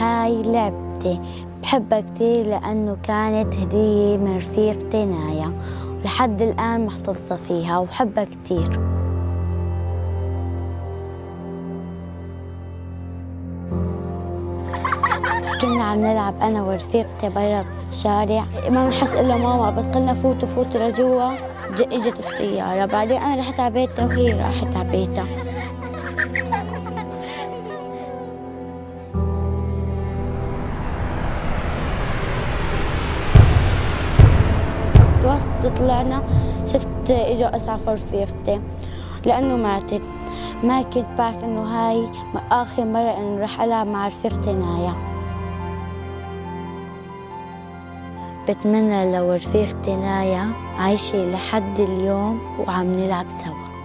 هاي لعبتي. بحبها كتير لأنه كانت هدية من رفيقتي نايا ولحد الآن محتفظة فيها وبحبها كتير. كنا عم نلعب أنا ورفيقتي برا بالشارع. ما بنحس إلا ماما بتقلنا فوتوا فوتوا لجوا. إجت الطيارة بعدين أنا رحت على بيتها وهي راحت على بيتها. وقت طلعنا شفت اجوا اسعف رفيقتي لأنه ماتت ما كنت بعرف إنه هاي آخر مرة انه رح ألعب مع رفيقتي نايا. بتمنى لو رفيقتي نايا عايشة لحد اليوم وعم نلعب سوا.